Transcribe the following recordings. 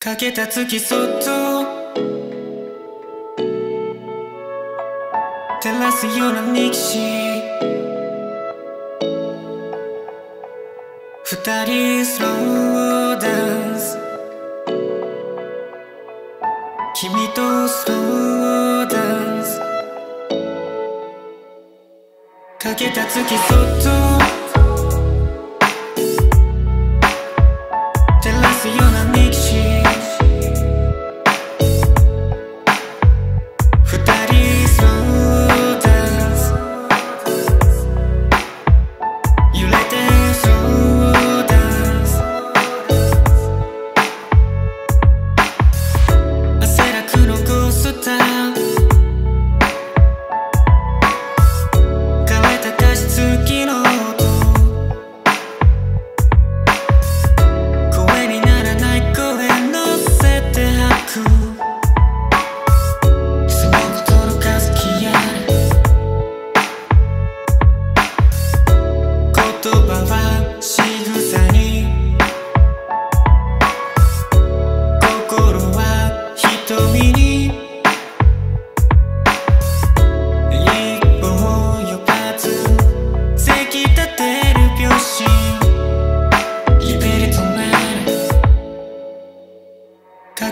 かけた月そっと。照らすような憎し。二人スローダンス。君とスローダンス。かけた月そっと。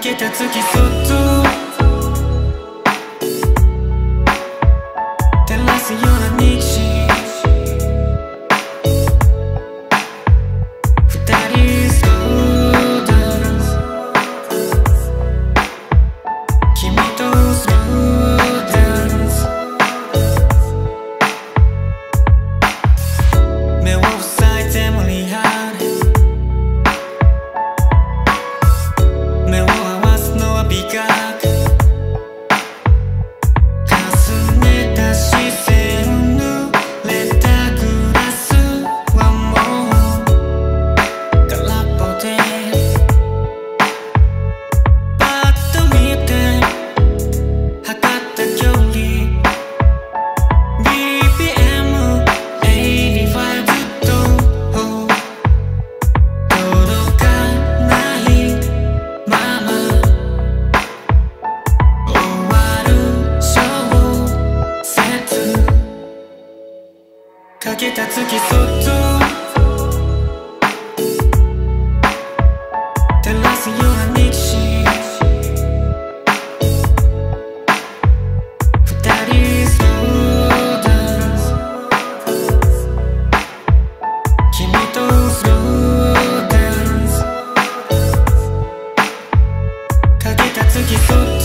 けた月そっと。照らすような日かけた月そっと照らすよ人君とスローダンスかけた月そっと